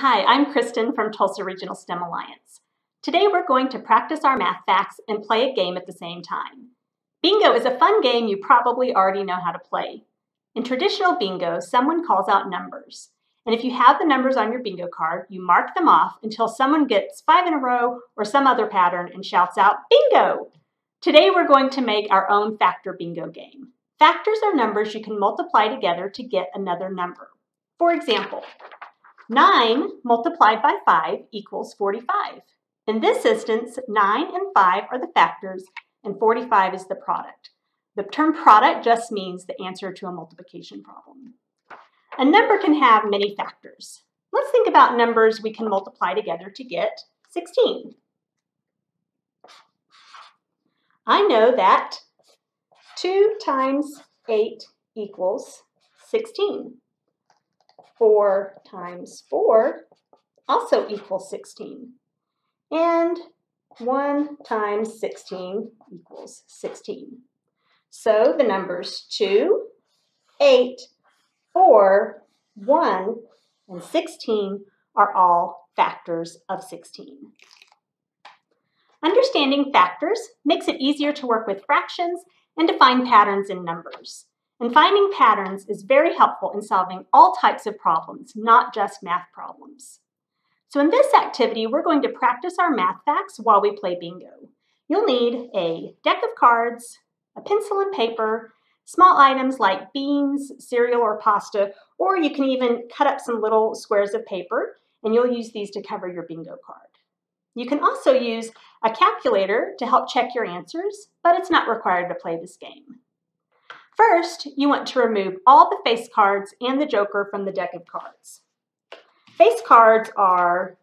Hi, I'm Kristen from Tulsa Regional STEM Alliance. Today we're going to practice our math facts and play a game at the same time. Bingo is a fun game you probably already know how to play. In traditional bingo, someone calls out numbers. And if you have the numbers on your bingo card, you mark them off until someone gets five in a row or some other pattern and shouts out, bingo! Today we're going to make our own factor bingo game. Factors are numbers you can multiply together to get another number. For example, 9 multiplied by 5 equals 45. In this instance, 9 and 5 are the factors and 45 is the product. The term product just means the answer to a multiplication problem. A number can have many factors. Let's think about numbers we can multiply together to get 16. I know that 2 times 8 equals 16. 4 times 4 also equals 16. And 1 times 16 equals 16. So the numbers 2, 8, 4, 1, and 16 are all factors of 16. Understanding factors makes it easier to work with fractions and to find patterns in numbers. And finding patterns is very helpful in solving all types of problems, not just math problems. So in this activity, we're going to practice our math facts while we play bingo. You'll need a deck of cards, a pencil and paper, small items like beans, cereal, or pasta, or you can even cut up some little squares of paper, and you'll use these to cover your bingo card. You can also use a calculator to help check your answers, but it's not required to play this game. First, you want to remove all the face cards and the joker from the deck of cards. Face cards are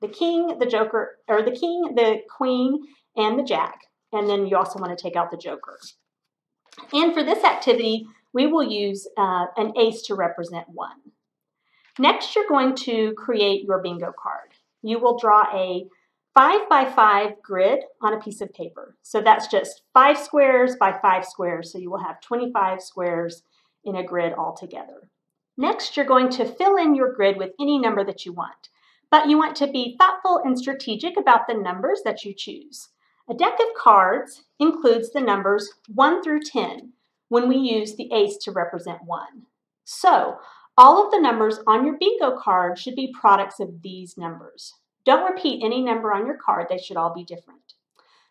the king, the joker, or the king, the queen, and the jack. And then you also want to take out the joker. And for this activity, we will use uh, an ace to represent one. Next, you're going to create your bingo card. You will draw a five by five grid on a piece of paper. So that's just five squares by five squares. So you will have 25 squares in a grid altogether. Next, you're going to fill in your grid with any number that you want. But you want to be thoughtful and strategic about the numbers that you choose. A deck of cards includes the numbers 1 through 10 when we use the ace to represent 1. So, all of the numbers on your bingo card should be products of these numbers. Don't repeat any number on your card. They should all be different.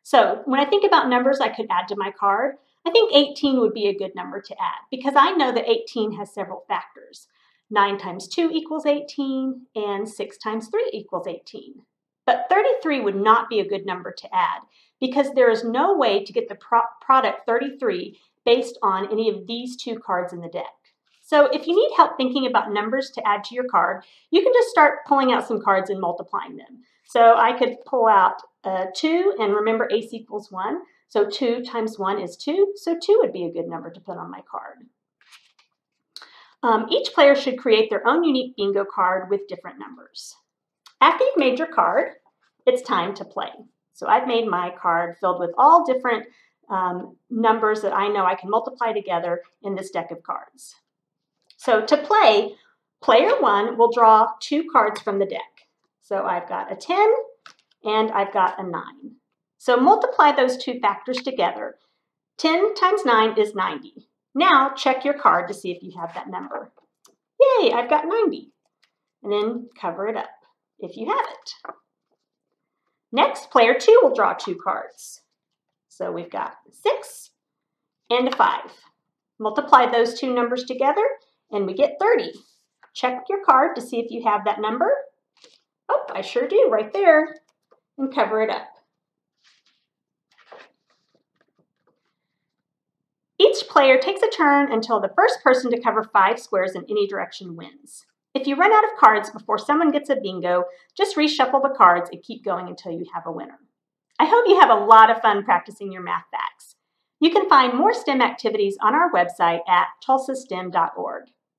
So when I think about numbers I could add to my card, I think 18 would be a good number to add because I know that 18 has several factors. 9 times 2 equals 18 and 6 times 3 equals 18. But 33 would not be a good number to add because there is no way to get the pro product 33 based on any of these two cards in the deck. So if you need help thinking about numbers to add to your card, you can just start pulling out some cards and multiplying them. So I could pull out uh, 2, and remember ace equals 1. So 2 times 1 is 2, so 2 would be a good number to put on my card. Um, each player should create their own unique bingo card with different numbers. After you've made your card, it's time to play. So I've made my card filled with all different um, numbers that I know I can multiply together in this deck of cards. So to play, player one will draw two cards from the deck. So I've got a 10 and I've got a 9. So multiply those two factors together. 10 times 9 is 90. Now check your card to see if you have that number. Yay, I've got 90. And then cover it up if you have it. Next, player 2 will draw two cards. So we've got 6 and a 5. Multiply those two numbers together and we get 30. Check your card to see if you have that number. Oh, I sure do, right there. And cover it up. Each player takes a turn until the first person to cover five squares in any direction wins. If you run out of cards before someone gets a bingo, just reshuffle the cards and keep going until you have a winner. I hope you have a lot of fun practicing your math facts. You can find more STEM activities on our website at tulsastem.org.